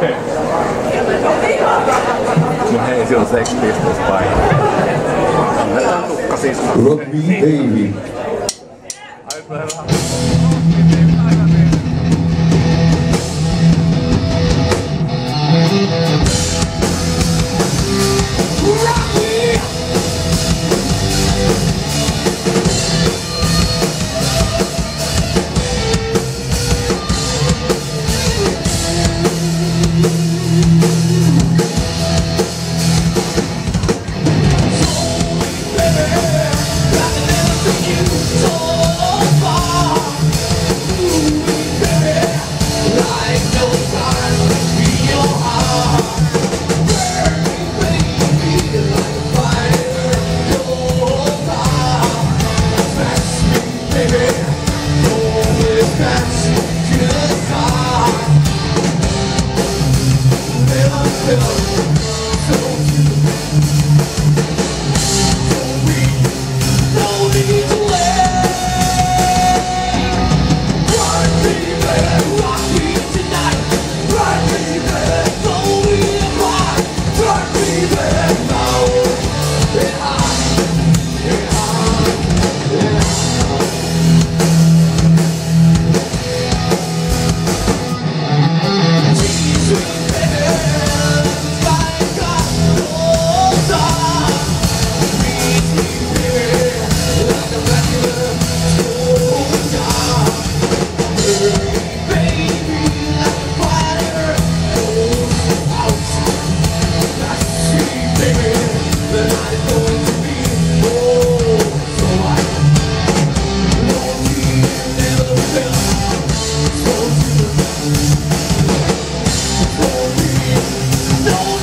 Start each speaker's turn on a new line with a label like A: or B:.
A: No hei, se on Sex Pistols paikka. Rodney Davy. Such a don't